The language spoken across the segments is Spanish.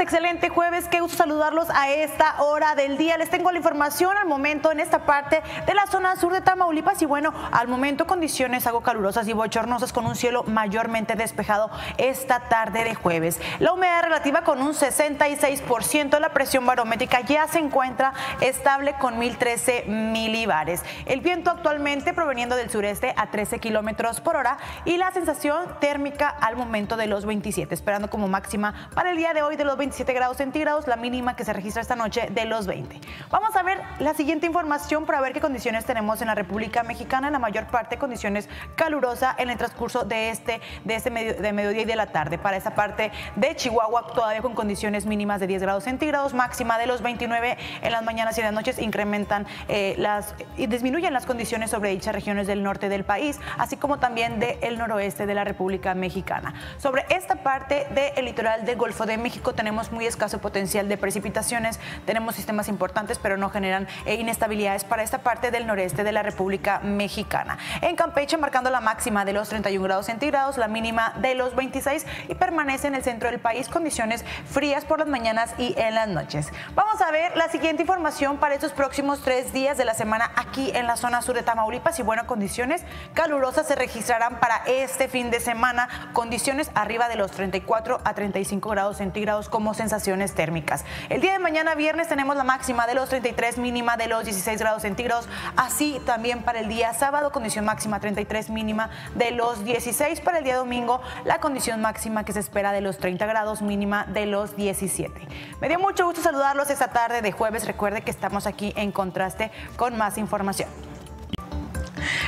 tardes, excelente jueves. Qué gusto saludarlos a esta hora del día. Les tengo la información al momento en esta parte de la zona sur de Tamaulipas y bueno, al momento condiciones algo calurosas y bochornosas con un cielo mayormente despejado esta tarde de jueves. La humedad relativa con un 66%, la presión barométrica ya se encuentra estable con 1013 milibares. El viento actualmente proveniendo del sureste a 13 kilómetros por hora y la sensación térmica al momento de los 27, esperando como máxima para el día de hoy de los 27 grados centígrados, la mínima que se registra esta noche de los 20. Vamos a ver la siguiente información para ver qué condiciones tenemos en la República Mexicana, en la mayor parte condiciones calurosas en el transcurso de este, de este medio, de mediodía y de la tarde. Para esa parte de Chihuahua todavía con condiciones mínimas de 10 grados centígrados, máxima de los 29 en las mañanas y en las noches, incrementan eh, las y disminuyen las condiciones sobre dichas regiones del norte del país, así como también del noroeste de la República Mexicana. Sobre esta parte del litoral del Golfo de México tenemos muy escaso potencial de precipitaciones, tenemos sistemas importantes, pero no generan eh, inestabilidades para esta parte del noreste de la República Mexicana. En Campeche, marcando la máxima de los 31 grados centígrados, la mínima de los 26 y permanece en el centro del país condiciones frías por las mañanas y en las noches. Vamos a ver la siguiente información para estos próximos tres días de la semana aquí en la zona sur de Tamaulipas y buenas condiciones calurosas se registrarán para este fin de semana, condiciones arriba de los 34 a 35 grados centígrados sensaciones térmicas. El día de mañana viernes tenemos la máxima de los 33, mínima de los 16 grados centígrados. Así también para el día sábado, condición máxima 33, mínima de los 16. Para el día domingo, la condición máxima que se espera de los 30 grados, mínima de los 17. Me dio mucho gusto saludarlos esta tarde de jueves. Recuerde que estamos aquí en contraste con más información.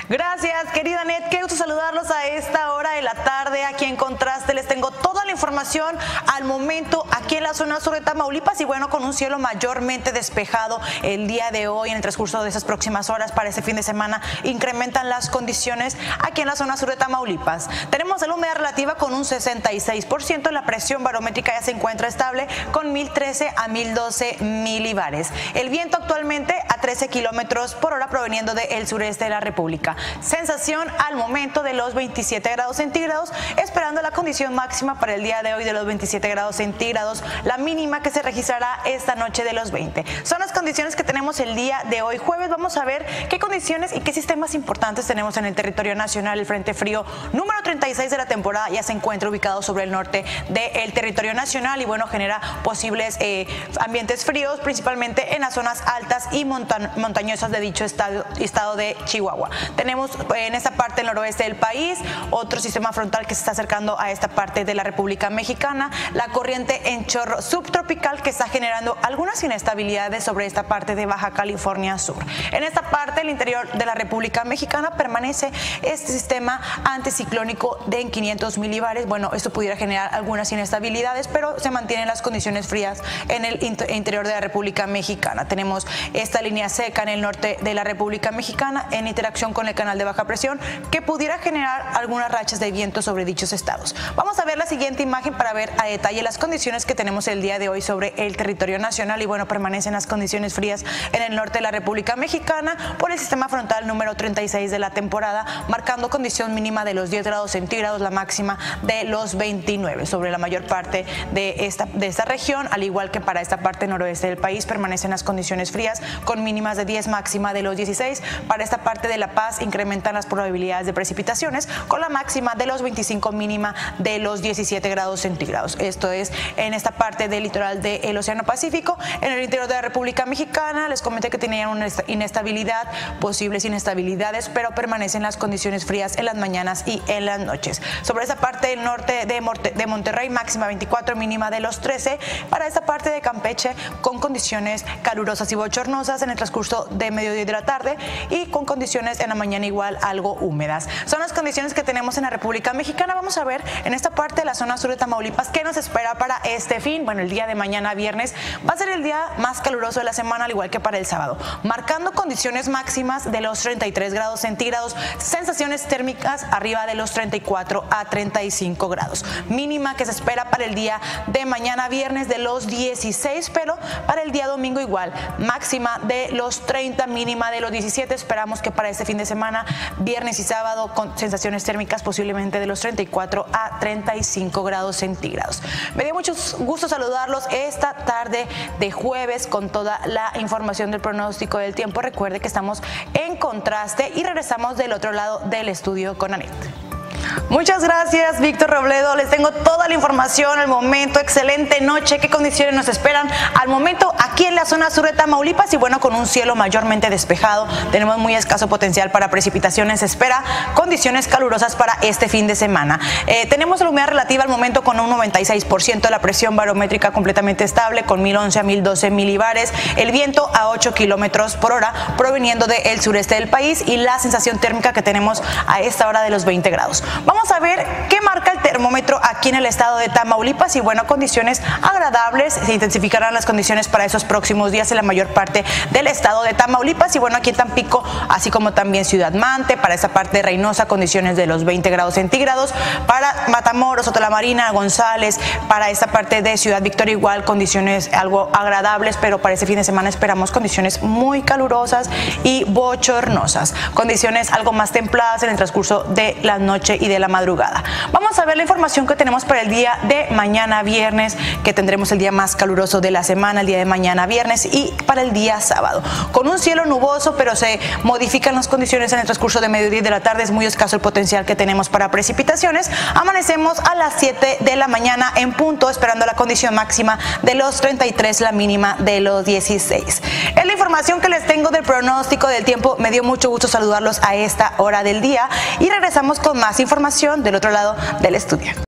Gracias, querida Net. Qué gusto saludarlos a esta hora de la tarde aquí en Contraste. Les tengo toda la información al momento aquí en la zona sur de Tamaulipas y bueno, con un cielo mayormente despejado el día de hoy en el transcurso de esas próximas horas para ese fin de semana incrementan las condiciones aquí en la zona sur de Tamaulipas. Tenemos la humedad relativa con un 66%, la presión barométrica ya se encuentra estable con 1013 a 1012 milibares. El viento actualmente a 13 kilómetros por hora proveniendo del sureste de la República. Sensación al momento de los 27 grados centígrados, esperando la condición máxima para el día de hoy de los 27 grados centígrados, la mínima que se registrará esta noche de los 20. Son las condiciones que tenemos el día de hoy jueves. Vamos a ver qué condiciones y qué sistemas importantes tenemos en el territorio nacional. El Frente Frío número 36 de la temporada ya se encuentra ubicado sobre el norte del territorio nacional y bueno, genera posibles eh, ambientes fríos, principalmente en las zonas altas y montañosas de dicho estado, estado de Chihuahua. Tenemos en esta parte del noroeste del país otro sistema frontal que se está acercando a esta parte de la República Mexicana, la corriente en chorro subtropical que está generando algunas inestabilidades sobre esta parte de Baja California Sur. En esta parte, el interior de la República Mexicana, permanece este sistema anticiclónico de en 500 milibares. Bueno, esto pudiera generar algunas inestabilidades, pero se mantienen las condiciones frías en el interior de la República Mexicana. Tenemos esta línea seca en el norte de la República Mexicana en interacción con el canal de baja presión que pudiera generar algunas rachas de viento sobre dichos estados. Vamos a ver la siguiente imagen para ver a detalle las condiciones que tenemos el día de hoy sobre el territorio nacional y bueno, permanecen las condiciones frías en el norte de la República Mexicana por el sistema frontal número 36 de la temporada, marcando condición mínima de los 10 grados centígrados, la máxima de los 29 sobre la mayor parte de esta, de esta región, al igual que para esta parte noroeste del país, permanecen las condiciones frías con mínimas de 10, máxima de los 16. Para esta parte de La Paz, incrementan las probabilidades de precipitaciones con la máxima de los 25 mínima de los 17 grados centígrados. Esto es en esta parte del litoral del Océano Pacífico. En el interior de la República Mexicana les comenté que tenían una inestabilidad, posibles inestabilidades, pero permanecen las condiciones frías en las mañanas y en las noches. Sobre esa parte del norte de Monterrey, máxima 24, mínima de los 13. Para esta parte de Campeche, con condiciones calurosas y bochornosas en el transcurso de mediodía de la tarde y con condiciones en la mañana igual algo húmedas. Son las condiciones que tenemos en la República Mexicana. Vamos a ver en esta parte de la zona sur de Tamaulipas qué nos espera para este fin. Bueno, el día de mañana, viernes, va a ser el día más caluroso de la semana, al igual que para el sábado, marcando condiciones máximas de los 33 grados centígrados, sensaciones térmicas arriba de los 34 a 35 grados. Mínima que se espera para el día de mañana viernes de los 16, pero para el día domingo igual. Máxima de los 30, mínima de los 17. Esperamos que para este fin de semana, viernes y sábado, con sensaciones térmicas posiblemente de los 34 a 35 grados centígrados. Me dio mucho gusto saludarlos esta tarde de jueves con toda la información del pronóstico del tiempo. Recuerde que estamos en contraste y regresamos del otro lado del estudio con Anet. Muchas gracias, Víctor Robledo. Les tengo toda la información al momento. Excelente noche. ¿Qué condiciones nos esperan al momento aquí en la zona sur de Tamaulipas? Y bueno, con un cielo mayormente despejado, tenemos muy escaso potencial para precipitaciones. Se espera condiciones calurosas para este fin de semana. Eh, tenemos la humedad relativa al momento con un 96%, la presión barométrica completamente estable con 1011 a 1012 milibares, el viento a 8 kilómetros por hora proveniendo del sureste del país y la sensación térmica que tenemos a esta hora de los 20 grados. Vamos a ver qué marca el termómetro aquí en el estado de Tamaulipas y bueno, condiciones agradables. Se intensificarán las condiciones para esos próximos días en la mayor parte del estado de Tamaulipas y bueno, aquí en Tampico, así como también Ciudad Mante, para esa parte de Reynosa, condiciones de los 20 grados centígrados. Para Matamoros, Marina, González, para esta parte de Ciudad Victoria igual condiciones algo agradables, pero para ese fin de semana esperamos condiciones muy calurosas y bochornosas. Condiciones algo más templadas en el transcurso de la noche y de la madrugada. Vamos a ver la información que tenemos para el día de mañana viernes, que tendremos el día más caluroso de la semana, el día de mañana viernes y para el día sábado. Con un cielo nuboso, pero se modifican las condiciones en el transcurso de mediodía y de la tarde, es muy escaso el potencial que tenemos para precipitaciones. Amanecemos a las 7 de la mañana en punto, esperando la condición máxima de los 33, la mínima de los 16. Es la información que les tengo del pronóstico del tiempo. Me dio mucho gusto saludarlos a esta hora del día y regresamos con más información información del otro lado del estudio. এখন